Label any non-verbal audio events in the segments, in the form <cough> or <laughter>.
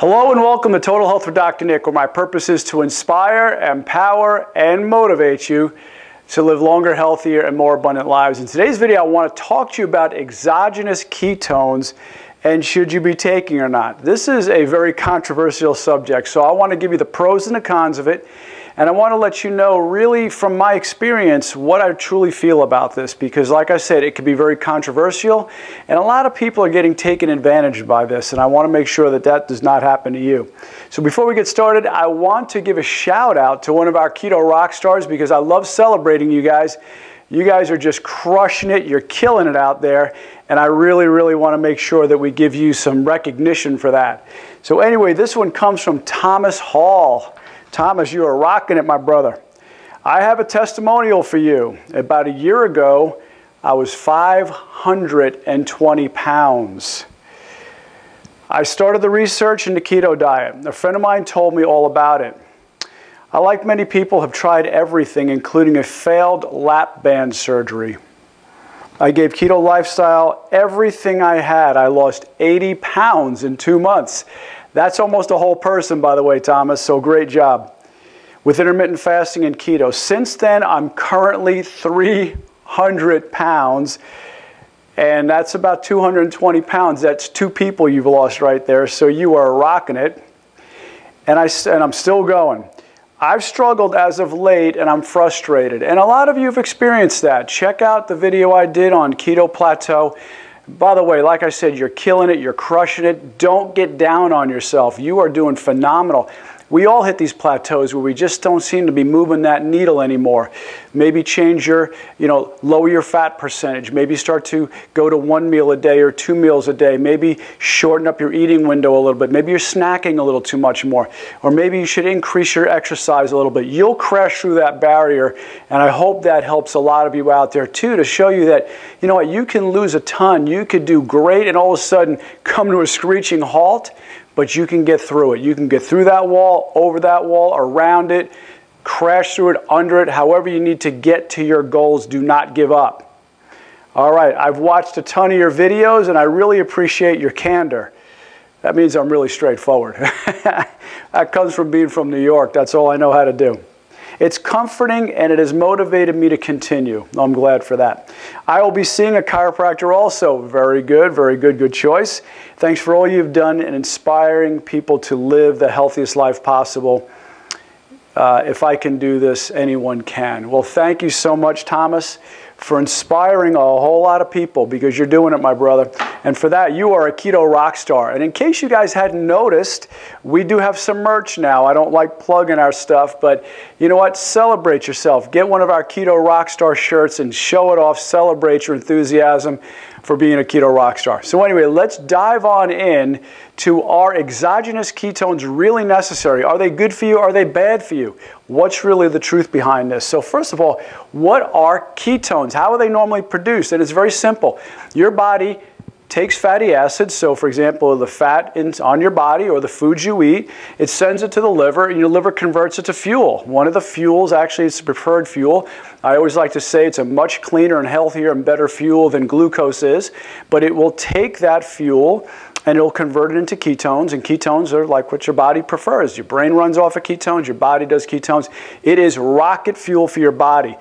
Hello and welcome to Total Health with Dr. Nick, where my purpose is to inspire, empower, and motivate you to live longer, healthier, and more abundant lives. In today's video, I want to talk to you about exogenous ketones and should you be taking or not. This is a very controversial subject, so I want to give you the pros and the cons of it and I want to let you know, really, from my experience, what I truly feel about this. Because, like I said, it can be very controversial, and a lot of people are getting taken advantage by this. And I want to make sure that that does not happen to you. So, before we get started, I want to give a shout out to one of our keto rock stars because I love celebrating you guys. You guys are just crushing it. You're killing it out there. And I really, really want to make sure that we give you some recognition for that. So, anyway, this one comes from Thomas Hall. Thomas, you are rocking it, my brother. I have a testimonial for you. About a year ago, I was 520 pounds. I started the research in the keto diet. A friend of mine told me all about it. I, like many people, have tried everything, including a failed lap band surgery. I gave keto lifestyle everything I had. I lost 80 pounds in two months. That's almost a whole person, by the way, Thomas, so great job. With intermittent fasting and keto. Since then, I'm currently 300 pounds, and that's about 220 pounds. That's two people you've lost right there, so you are rocking it. And, I, and I'm still going. I've struggled as of late and I'm frustrated. And a lot of you have experienced that. Check out the video I did on Keto Plateau. By the way, like I said, you're killing it, you're crushing it. Don't get down on yourself. You are doing phenomenal we all hit these plateaus where we just don't seem to be moving that needle anymore. Maybe change your, you know, lower your fat percentage. Maybe start to go to one meal a day or two meals a day. Maybe shorten up your eating window a little bit. Maybe you're snacking a little too much more. Or maybe you should increase your exercise a little bit. You'll crash through that barrier, and I hope that helps a lot of you out there too to show you that, you know what, you can lose a ton. You could do great and all of a sudden come to a screeching halt but you can get through it. You can get through that wall, over that wall, around it, crash through it, under it, however you need to get to your goals. Do not give up. All right, I've watched a ton of your videos and I really appreciate your candor. That means I'm really straightforward. <laughs> that comes from being from New York. That's all I know how to do. It's comforting and it has motivated me to continue. I'm glad for that. I will be seeing a chiropractor also. Very good, very good, good choice. Thanks for all you've done in inspiring people to live the healthiest life possible. Uh, if I can do this, anyone can. Well, thank you so much, Thomas for inspiring a whole lot of people because you're doing it, my brother. And for that, you are a keto rock star. And in case you guys hadn't noticed, we do have some merch now. I don't like plugging our stuff, but you know what? Celebrate yourself. Get one of our keto rock star shirts and show it off. Celebrate your enthusiasm for being a keto rock star. So anyway, let's dive on in to are exogenous ketones really necessary? Are they good for you? Are they bad for you? What's really the truth behind this? So first of all, what are ketones? How are they normally produced? And it's very simple. Your body takes fatty acids, so for example, the fat in, on your body or the foods you eat, it sends it to the liver and your liver converts it to fuel. One of the fuels, actually it's the preferred fuel. I always like to say it's a much cleaner and healthier and better fuel than glucose is, but it will take that fuel and it'll convert it into ketones and ketones are like what your body prefers. Your brain runs off of ketones, your body does ketones. It is rocket fuel for your body.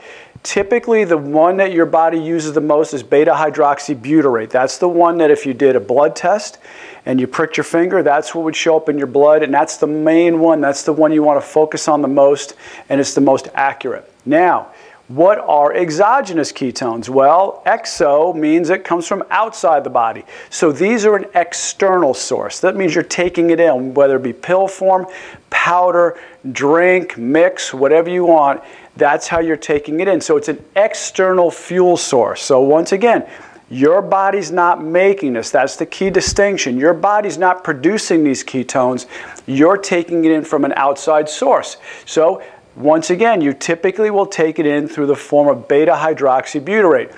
Typically, the one that your body uses the most is beta hydroxybutyrate. That's the one that if you did a blood test and you pricked your finger, that's what would show up in your blood, and that's the main one. That's the one you want to focus on the most, and it's the most accurate. Now, what are exogenous ketones? Well, exo means it comes from outside the body. So these are an external source. That means you're taking it in, whether it be pill form, powder, drink, mix, whatever you want. That's how you're taking it in. So it's an external fuel source. So once again, your body's not making this. That's the key distinction. Your body's not producing these ketones. You're taking it in from an outside source. So once again, you typically will take it in through the form of beta hydroxybutyrate.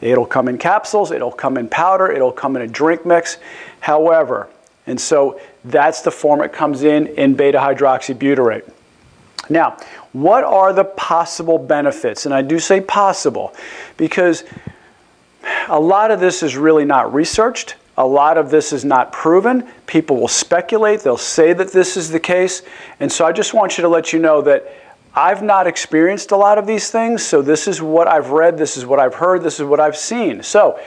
It'll come in capsules, it'll come in powder, it'll come in a drink mix. However, and so that's the form it comes in in beta hydroxybutyrate. Now, what are the possible benefits? And I do say possible because a lot of this is really not researched A lot of this is not proven. People will speculate, they'll say that this is the case. And so I just want you to let you know that I've not experienced a lot of these things, so this is what I've read, this is what I've heard, this is what I've seen. So,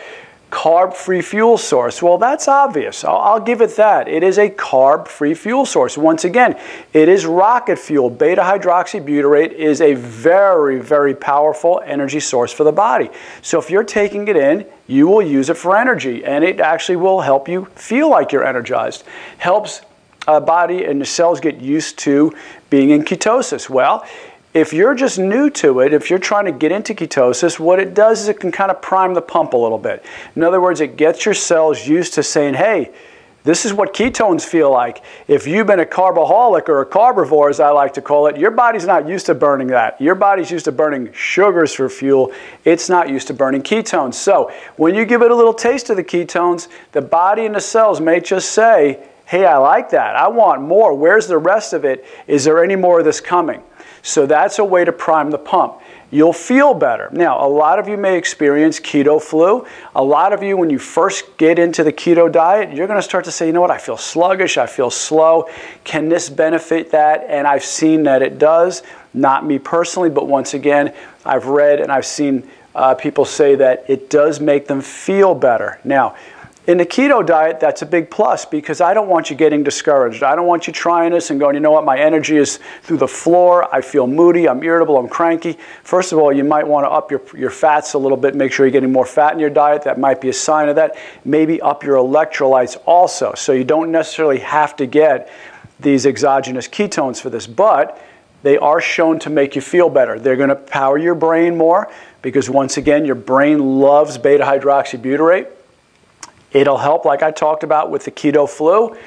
carb-free fuel source. Well, that's obvious. I'll, I'll, give it that. It is a carb-free fuel source. Once again, it is rocket fuel. Beta-hydroxybutyrate is a very, very powerful energy source for the body. So if you're taking it in, you will use it for energy, and it actually will help you feel like you're energized. Helps uh, body and the cells get used to being in ketosis. Well, if you're just new to it, if you're trying to get into ketosis, what it does is it can kind of prime the pump a little bit. In other words, it gets your cells used to saying, hey, this is what ketones feel like. If you've been a carboholic or a carbivore, as I like to call it, your body's not used to burning that. Your body's used to burning sugars for fuel. It's not used to burning ketones. So when you give it a little taste of the ketones, the body and the cells may just say, hey, I like that. I want more. Where's the rest of it? Is there any more of this coming? So that's a way to prime the pump. You'll feel better. Now, a lot of you may experience keto flu. A lot of you, when you first get into the keto diet, you're going to start to say, you know what, I feel sluggish, I feel slow. Can this benefit that? And I've seen that it does. Not me personally, but once again, I've read and I've seen uh, people say that it does make them feel better. Now, in the keto diet, that's a big plus because I don't want you getting discouraged. I don't want you trying this and going, you know what, my energy is through the floor. I feel moody, I'm irritable, I'm cranky. First of all, you might want to up your, your fats a little bit, make sure you're getting more fat in your diet. That might be a sign of that. Maybe up your electrolytes also. So you don't necessarily have to get these exogenous ketones for this, but they are shown to make you feel better. They're going to power your brain more because, once again, your brain loves beta hydroxybutyrate. It'll help, like I talked about, with the keto flu.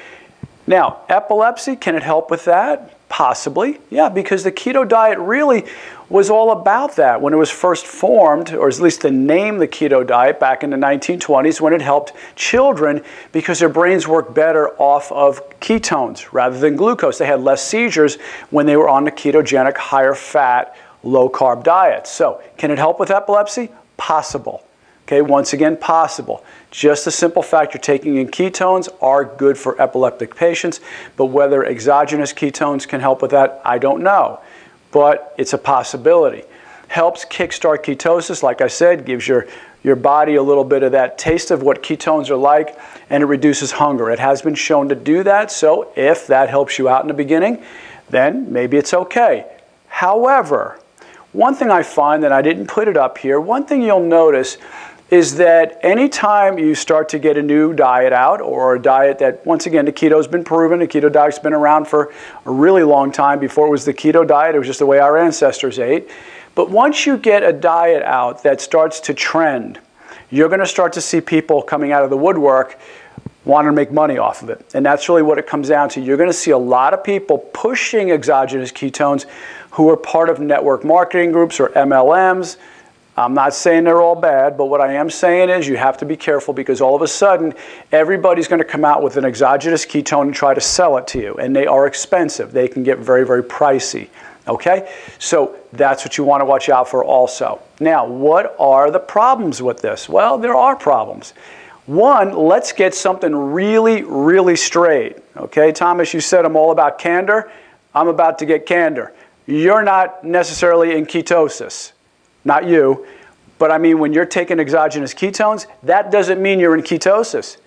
Now, epilepsy, can it help with that? Possibly, yeah, because the keto diet really was all about that when it was first formed, or at least the name the keto diet back in the 1920s when it helped children because their brains worked better off of ketones rather than glucose. They had less seizures when they were on the ketogenic, higher fat, low carb diet. So, can it help with epilepsy? Possible. Okay, once again, possible. Just the simple fact you're taking in ketones are good for epileptic patients, but whether exogenous ketones can help with that, I don't know. But it's a possibility. Helps kickstart ketosis, like I said, gives your, your body a little bit of that taste of what ketones are like, and it reduces hunger. It has been shown to do that, so if that helps you out in the beginning, then maybe it's okay. However, one thing I find that I didn't put it up here, one thing you'll notice is that anytime you start to get a new diet out or a diet that, once again, the keto's been proven, the keto diet's been around for a really long time. Before it was the keto diet, it was just the way our ancestors ate. But once you get a diet out that starts to trend, you're going to start to see people coming out of the woodwork wanting to make money off of it. And that's really what it comes down to. You're going to see a lot of people pushing exogenous ketones who are part of network marketing groups or MLMs I'm not saying they're all bad, but what I am saying is you have to be careful because all of a sudden everybody's going to come out with an exogenous ketone and try to sell it to you, and they are expensive. They can get very, very pricey. Okay? So that's what you want to watch out for also. Now, what are the problems with this? Well, there are problems. One, let's get something really, really straight. Okay, Thomas, you said I'm all about candor. I'm about to get candor. You're not necessarily in ketosis not you, but I mean when you're taking exogenous ketones, that doesn't mean you're in ketosis.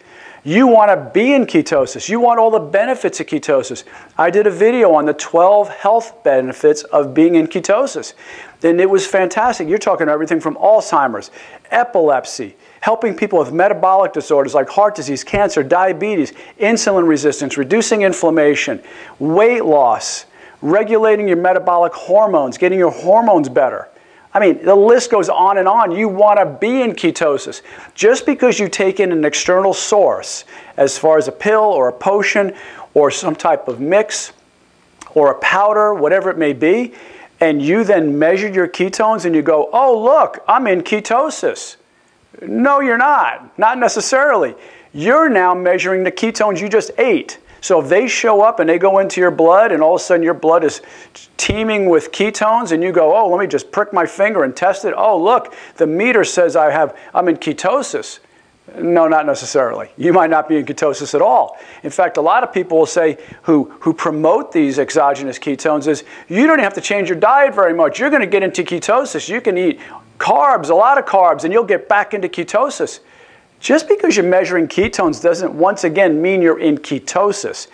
You want to be in ketosis. You want all the benefits of ketosis. I did a video on the 12 health benefits of being in ketosis, and it was fantastic. You're talking everything from Alzheimer's, epilepsy, helping people with metabolic disorders like heart disease, cancer, diabetes, insulin resistance, reducing inflammation, weight loss, regulating your metabolic hormones, getting your hormones better. I mean, the list goes on and on. You want to be in ketosis. Just because you take in an external source, as far as a pill or a potion or some type of mix or a powder, whatever it may be, and you then measure your ketones and you go, oh, look, I'm in ketosis. No, you're not. Not necessarily. You're now measuring the ketones you just ate. So if they show up and they go into your blood and all of a sudden your blood is teeming with ketones and you go, oh, let me just prick my finger and test it. Oh, look, the meter says I have, I'm in ketosis. No, not necessarily. You might not be in ketosis at all. In fact, a lot of people will say who, who promote these exogenous ketones is you don't have to change your diet very much. You're going to get into ketosis. You can eat carbs, a lot of carbs, and you'll get back into ketosis. Just because you're measuring ketones doesn't once again mean you're in ketosis.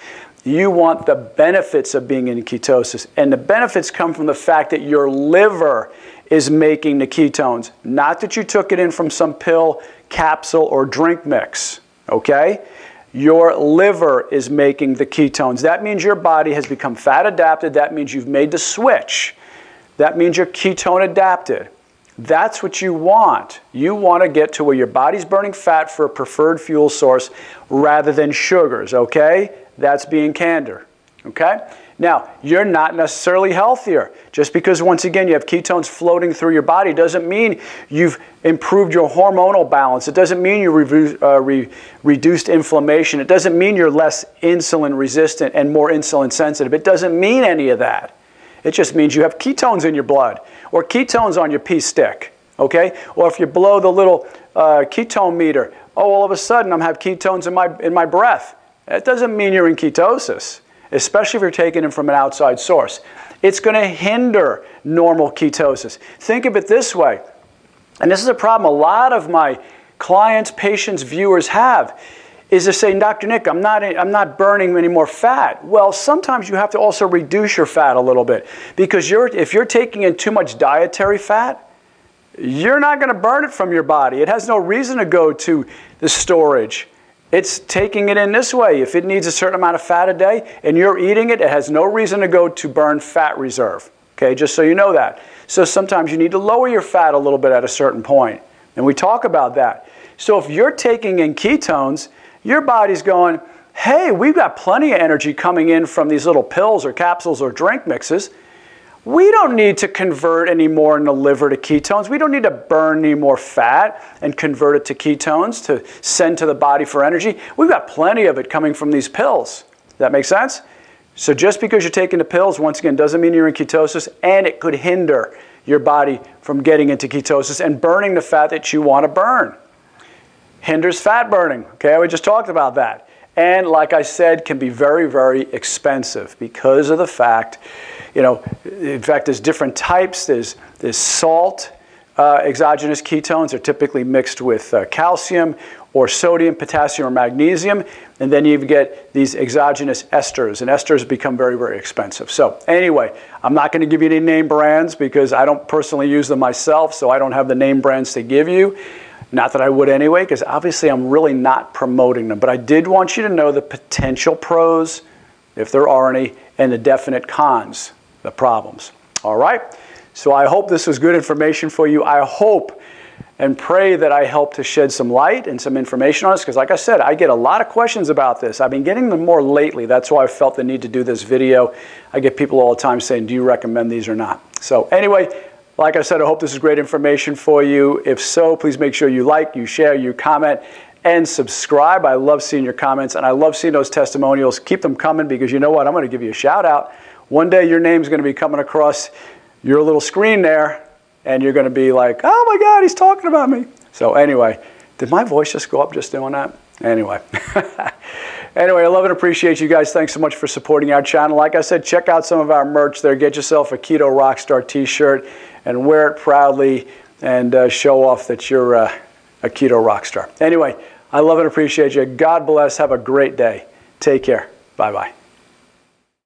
You want the benefits of being in ketosis. And the benefits come from the fact that your liver is making the ketones, not that you took it in from some pill capsule, or drink mix, okay? Your liver is making the ketones. That means your body has become fat adapted. That means you've made the switch. That means you're ketone adapted. That's what you want. You want to get to where your body's burning fat for a preferred fuel source rather than sugars, okay? That's being candor, okay? Now, you're not necessarily healthier. Just because, once again, you have ketones floating through your body doesn't mean you've improved your hormonal balance. It doesn't mean you have uh, re reduced inflammation. It doesn't mean you're less insulin resistant and more insulin sensitive. It doesn't mean any of that. It just means you have ketones in your blood or ketones on your pee stick, okay? Or if you blow the little uh, ketone meter, oh, all of a sudden I'm have ketones in my, in my breath. That doesn't mean you're in ketosis especially if you're taking them from an outside source. It's going to hinder normal ketosis. Think of it this way, and this is a problem a lot of my clients, patients, viewers have, is to say, Dr. Nick, I'm not, I'm not burning any more fat. Well, sometimes you have to also reduce your fat a little bit because you're, if you're taking in too much dietary fat, you're not going to burn it from your body. It has no reason to go to the storage. It's taking it in this way. If it needs a certain amount of fat a day and you're eating it, it has no reason to go to burn fat reserve. Okay, just so you know that. So sometimes you need to lower your fat a little bit at a certain point. And we talk about that. So if you're taking in ketones, your body's going, hey, we've got plenty of energy coming in from these little pills or capsules or drink mixes. We don't need to convert any more in the liver to ketones. We don't need to burn any more fat and convert it to ketones to send to the body for energy. We've got plenty of it coming from these pills. That make sense? So just because you're taking the pills, once again, doesn't mean you're in ketosis, and it could hinder your body from getting into ketosis and burning the fat that you want to burn. Hinders fat burning. Okay, we just talked about that. And like I said, can be very, very expensive because of the fact you know, in fact, there's different types. There's, there's salt uh, exogenous ketones are typically mixed with uh, calcium or sodium, potassium, or magnesium. And then you get these exogenous esters, and esters become very, very expensive. So anyway, I'm not going to give you any name brands because I don't personally use them myself, so I don't have the name brands to give you. Not that I would anyway, because obviously I'm really not promoting them. But I did want you to know the potential pros, if there are any, and the definite cons the problems. All right? So I hope this was good information for you. I hope and pray that I help to shed some light and some information on this because like I said, I get a lot of questions about this. I've been getting them more lately. That's why I felt the need to do this video. I get people all the time saying, do you recommend these or not? So anyway, like I said, I hope this is great information for you. If so, please make sure you like, you share, you comment, and subscribe. I love seeing your comments and I love seeing those testimonials. Keep them coming because you know what? I'm going to give you a shout out one day your name's going to be coming across your little screen there, and you're going to be like, oh my God, he's talking about me. So, anyway, did my voice just go up just doing that? Anyway. <laughs> anyway, I love and appreciate you guys. Thanks so much for supporting our channel. Like I said, check out some of our merch there. Get yourself a Keto Rockstar t shirt and wear it proudly and uh, show off that you're uh, a Keto Rockstar. Anyway, I love and appreciate you. God bless. Have a great day. Take care. Bye bye.